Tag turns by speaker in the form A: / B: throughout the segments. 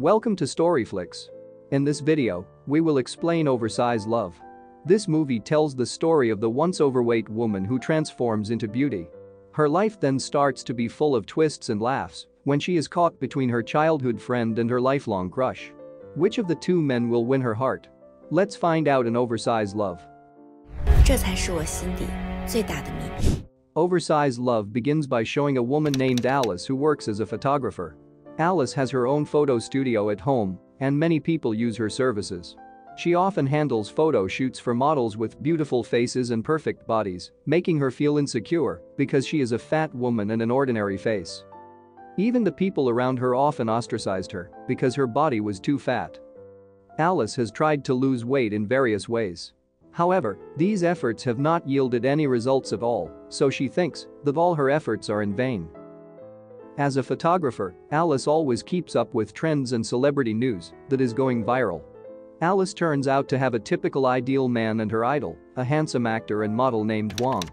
A: Welcome to Storyflix. In this video, we will explain Oversize Love. This movie tells the story of the once overweight woman who transforms into beauty. Her life then starts to be full of twists and laughs when she is caught between her childhood friend and her lifelong crush. Which of the two men will win her heart? Let's find out in Oversize Love.
B: 这才是我心底最大的秘密。
A: Oversize Love begins by showing a woman named Alice who works as a photographer. Alice has her own photo studio at home, and many people use her services. She often handles photo shoots for models with beautiful faces and perfect bodies, making her feel insecure because she is a fat woman and an ordinary face. Even the people around her often ostracized her because her body was too fat. Alice has tried to lose weight in various ways. However, these efforts have not yielded any results at all, so she thinks that all her efforts are in vain. As a photographer, Alice always keeps up with trends and celebrity news that is going viral. Alice turns out to have a typical ideal man and her idol, a handsome actor and model named Huang.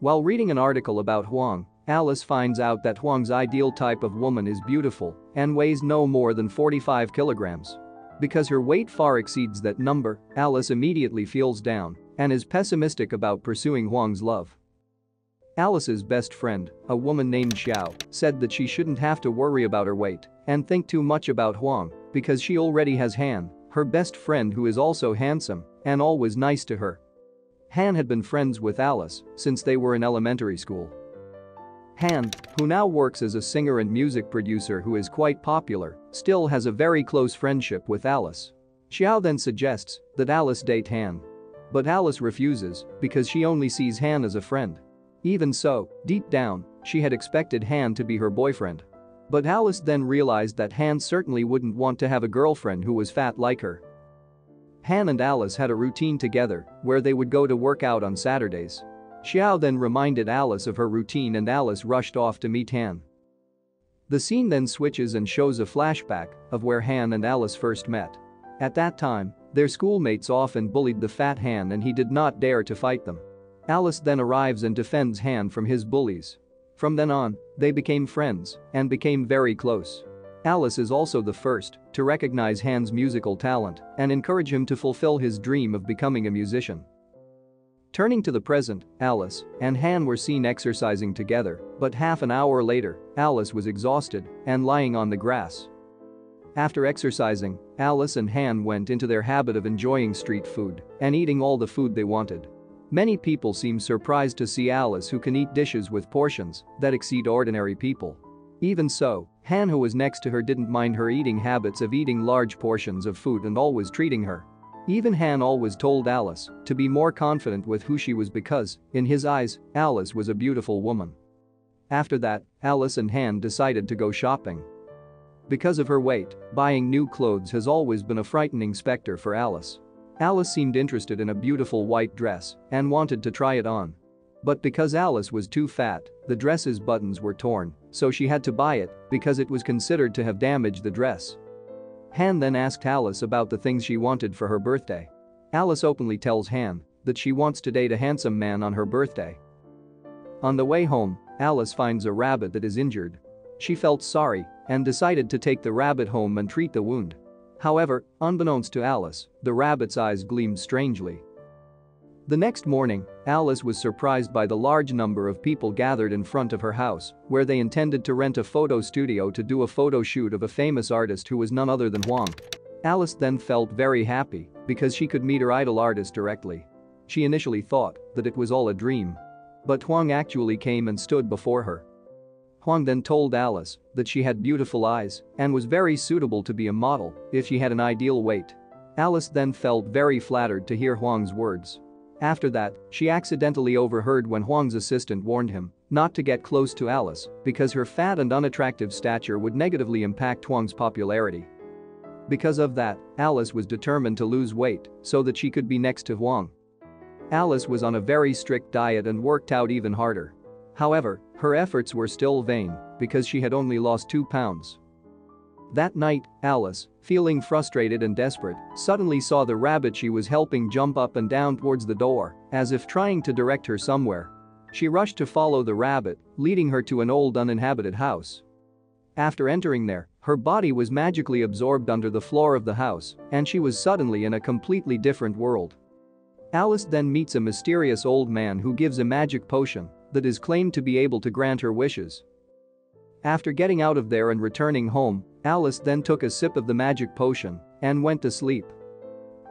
A: While reading an article about Huang, Alice finds out that Huang's ideal type of woman is beautiful and weighs no more than 45 kilograms. Because her weight far exceeds that number, Alice immediately feels down and is pessimistic about pursuing Huang's love. Alice's best friend, a woman named Xiao, said that she shouldn't have to worry about her weight and think too much about Huang because she already has Han, her best friend who is also handsome and always nice to her. Han had been friends with Alice since they were in elementary school. Han, who now works as a singer and music producer who is quite popular, still has a very close friendship with Alice. Xiao then suggests that Alice date Han. But Alice refuses because she only sees Han as a friend. Even so, deep down, she had expected Han to be her boyfriend. But Alice then realized that Han certainly wouldn't want to have a girlfriend who was fat like her. Han and Alice had a routine together where they would go to work out on Saturdays. Xiao then reminded Alice of her routine and Alice rushed off to meet Han. The scene then switches and shows a flashback of where Han and Alice first met. At that time, their schoolmates often bullied the fat Han and he did not dare to fight them. Alice then arrives and defends Han from his bullies. From then on, they became friends and became very close. Alice is also the first to recognize Han's musical talent and encourage him to fulfill his dream of becoming a musician. Turning to the present, Alice and Han were seen exercising together, but half an hour later, Alice was exhausted and lying on the grass. After exercising, Alice and Han went into their habit of enjoying street food and eating all the food they wanted. Many people seem surprised to see Alice who can eat dishes with portions that exceed ordinary people. Even so, Han who was next to her didn't mind her eating habits of eating large portions of food and always treating her. Even Han always told Alice to be more confident with who she was because, in his eyes, Alice was a beautiful woman. After that, Alice and Han decided to go shopping. Because of her weight, buying new clothes has always been a frightening specter for Alice. Alice seemed interested in a beautiful white dress and wanted to try it on. But because Alice was too fat, the dress's buttons were torn, so she had to buy it because it was considered to have damaged the dress. Han then asked Alice about the things she wanted for her birthday. Alice openly tells Han that she wants to date a handsome man on her birthday. On the way home, Alice finds a rabbit that is injured. She felt sorry and decided to take the rabbit home and treat the wound. However, unbeknownst to Alice, the rabbit's eyes gleamed strangely. The next morning, Alice was surprised by the large number of people gathered in front of her house, where they intended to rent a photo studio to do a photo shoot of a famous artist who was none other than Huang. Alice then felt very happy because she could meet her idol artist directly. She initially thought that it was all a dream. But Huang actually came and stood before her. Huang then told Alice that she had beautiful eyes and was very suitable to be a model if she had an ideal weight. Alice then felt very flattered to hear Huang's words. After that, she accidentally overheard when Huang's assistant warned him not to get close to Alice because her fat and unattractive stature would negatively impact Huang's popularity. Because of that, Alice was determined to lose weight so that she could be next to Huang. Alice was on a very strict diet and worked out even harder. However, her efforts were still vain because she had only lost 2 pounds. That night, Alice, feeling frustrated and desperate, suddenly saw the rabbit she was helping jump up and down towards the door, as if trying to direct her somewhere. She rushed to follow the rabbit, leading her to an old uninhabited house. After entering there, her body was magically absorbed under the floor of the house and she was suddenly in a completely different world. Alice then meets a mysterious old man who gives a magic potion that is claimed to be able to grant her wishes. After getting out of there and returning home, Alice then took a sip of the magic potion and went to sleep.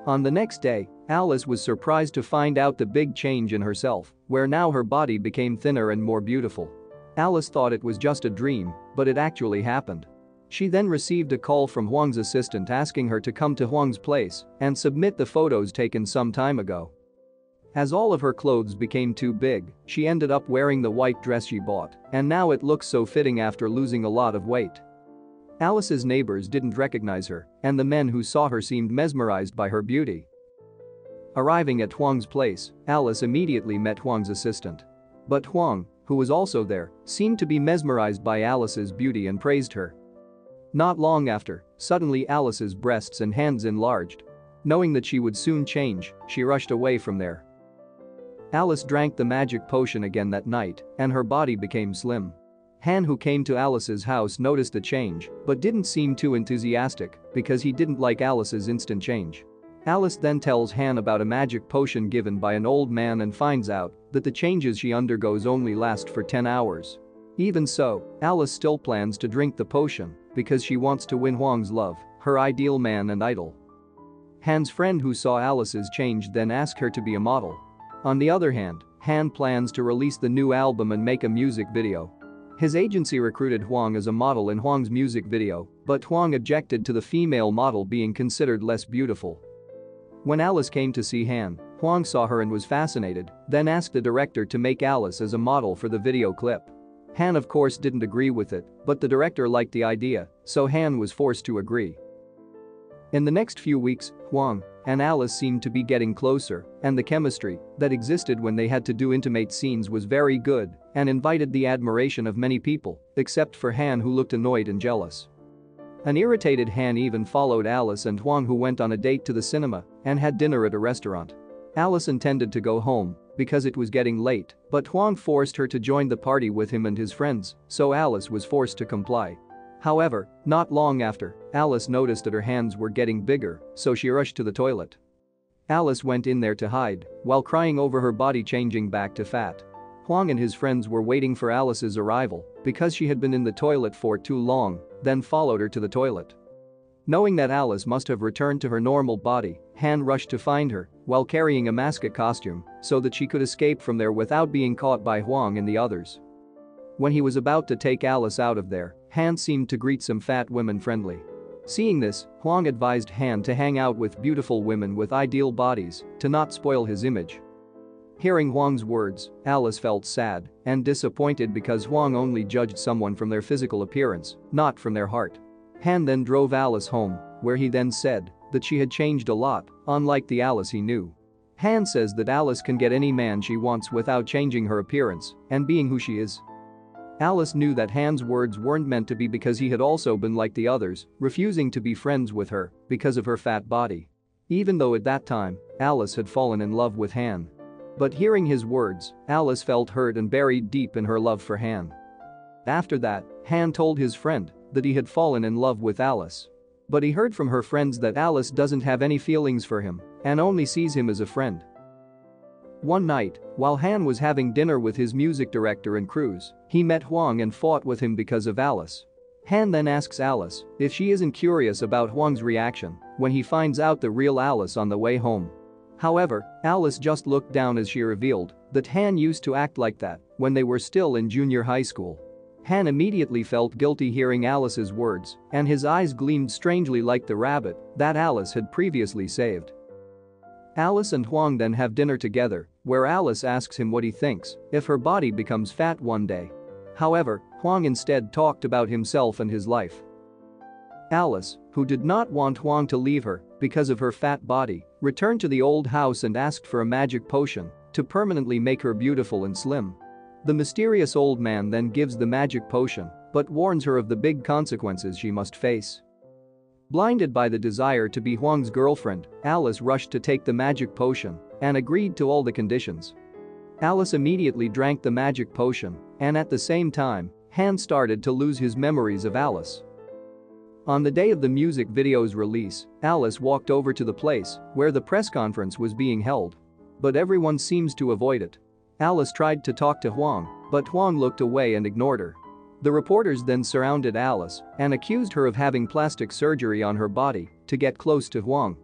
A: On the next day, Alice was surprised to find out the big change in herself, where now her body became thinner and more beautiful. Alice thought it was just a dream, but it actually happened. She then received a call from Huang's assistant asking her to come to Huang's place and submit the photos taken some time ago. As all of her clothes became too big, she ended up wearing the white dress she bought, and now it looks so fitting after losing a lot of weight. Alice's neighbors didn't recognize her, and the men who saw her seemed mesmerized by her beauty. Arriving at Huang's place, Alice immediately met Huang's assistant. But Huang, who was also there, seemed to be mesmerized by Alice's beauty and praised her. Not long after, suddenly Alice's breasts and hands enlarged. Knowing that she would soon change, she rushed away from there. Alice drank the magic potion again that night, and her body became slim. Han who came to Alice's house noticed the change, but didn't seem too enthusiastic because he didn't like Alice's instant change. Alice then tells Han about a magic potion given by an old man and finds out that the changes she undergoes only last for 10 hours. Even so, Alice still plans to drink the potion because she wants to win Huang's love, her ideal man and idol. Han's friend who saw Alice's change then asked her to be a model, on the other hand, Han plans to release the new album and make a music video. His agency recruited Huang as a model in Huang's music video, but Huang objected to the female model being considered less beautiful. When Alice came to see Han, Huang saw her and was fascinated, then asked the director to make Alice as a model for the video clip. Han of course didn't agree with it, but the director liked the idea, so Han was forced to agree. In the next few weeks, Huang and Alice seemed to be getting closer, and the chemistry that existed when they had to do intimate scenes was very good and invited the admiration of many people, except for Han who looked annoyed and jealous. An irritated Han even followed Alice and Huang who went on a date to the cinema and had dinner at a restaurant. Alice intended to go home because it was getting late, but Huang forced her to join the party with him and his friends, so Alice was forced to comply. However, not long after, Alice noticed that her hands were getting bigger, so she rushed to the toilet. Alice went in there to hide while crying over her body changing back to fat. Huang and his friends were waiting for Alice's arrival because she had been in the toilet for too long, then followed her to the toilet. Knowing that Alice must have returned to her normal body, Han rushed to find her while carrying a mascot costume so that she could escape from there without being caught by Huang and the others. When he was about to take Alice out of there, Han seemed to greet some fat women friendly. Seeing this, Huang advised Han to hang out with beautiful women with ideal bodies to not spoil his image. Hearing Huang's words, Alice felt sad and disappointed because Huang only judged someone from their physical appearance, not from their heart. Han then drove Alice home, where he then said that she had changed a lot, unlike the Alice he knew. Han says that Alice can get any man she wants without changing her appearance and being who she is. Alice knew that Han's words weren't meant to be because he had also been like the others, refusing to be friends with her because of her fat body. Even though at that time, Alice had fallen in love with Han. But hearing his words, Alice felt hurt and buried deep in her love for Han. After that, Han told his friend that he had fallen in love with Alice. But he heard from her friends that Alice doesn't have any feelings for him and only sees him as a friend. One night, while Han was having dinner with his music director and Cruz, he met Huang and fought with him because of Alice. Han then asks Alice if she isn't curious about Huang's reaction when he finds out the real Alice on the way home. However, Alice just looked down as she revealed that Han used to act like that when they were still in junior high school. Han immediately felt guilty hearing Alice's words, and his eyes gleamed strangely like the rabbit that Alice had previously saved. Alice and Huang then have dinner together, where Alice asks him what he thinks if her body becomes fat one day. However, Huang instead talked about himself and his life. Alice, who did not want Huang to leave her because of her fat body, returned to the old house and asked for a magic potion to permanently make her beautiful and slim. The mysterious old man then gives the magic potion but warns her of the big consequences she must face. Blinded by the desire to be Huang's girlfriend, Alice rushed to take the magic potion and agreed to all the conditions. Alice immediately drank the magic potion and at the same time, Han started to lose his memories of Alice. On the day of the music video's release, Alice walked over to the place where the press conference was being held. But everyone seems to avoid it. Alice tried to talk to Huang, but Huang looked away and ignored her. The reporters then surrounded Alice and accused her of having plastic surgery on her body to get close to Huang.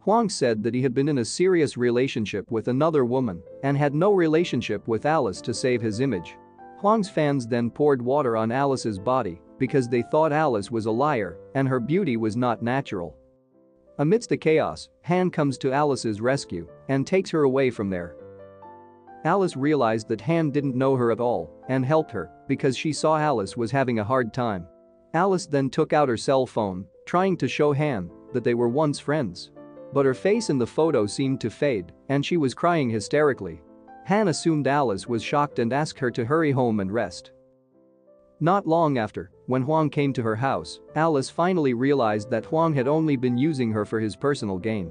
A: Huang said that he had been in a serious relationship with another woman and had no relationship with Alice to save his image. Huang's fans then poured water on Alice's body because they thought Alice was a liar and her beauty was not natural. Amidst the chaos, Han comes to Alice's rescue and takes her away from there. Alice realized that Han didn't know her at all and helped her because she saw Alice was having a hard time. Alice then took out her cell phone, trying to show Han that they were once friends. But her face in the photo seemed to fade and she was crying hysterically. Han assumed Alice was shocked and asked her to hurry home and rest. Not long after, when Huang came to her house, Alice finally realized that Huang had only been using her for his personal gain.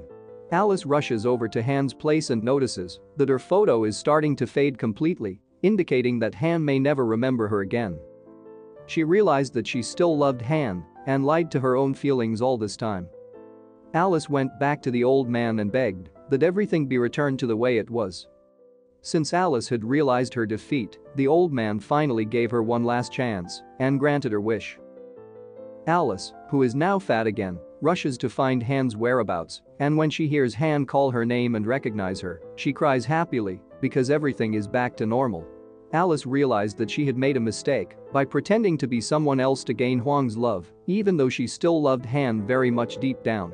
A: Alice rushes over to Han's place and notices that her photo is starting to fade completely, indicating that Han may never remember her again. She realized that she still loved Han and lied to her own feelings all this time. Alice went back to the old man and begged that everything be returned to the way it was. Since Alice had realized her defeat, the old man finally gave her one last chance and granted her wish. Alice, who is now fat again, rushes to find Han's whereabouts, and when she hears Han call her name and recognize her, she cries happily because everything is back to normal. Alice realized that she had made a mistake by pretending to be someone else to gain Huang's love, even though she still loved Han very much deep down.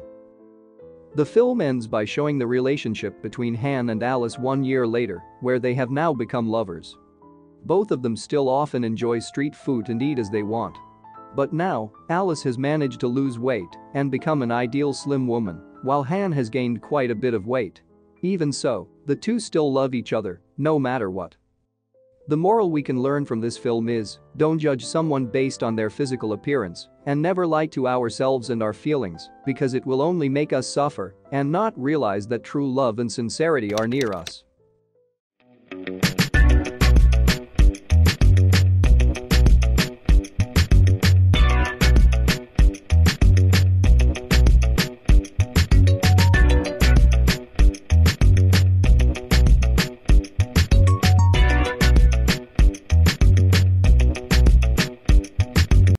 A: The film ends by showing the relationship between Han and Alice one year later, where they have now become lovers. Both of them still often enjoy street food and eat as they want. But now, Alice has managed to lose weight and become an ideal slim woman, while Han has gained quite a bit of weight. Even so, the two still love each other, no matter what. The moral we can learn from this film is, don't judge someone based on their physical appearance and never lie to ourselves and our feelings because it will only make us suffer and not realize that true love and sincerity are near us.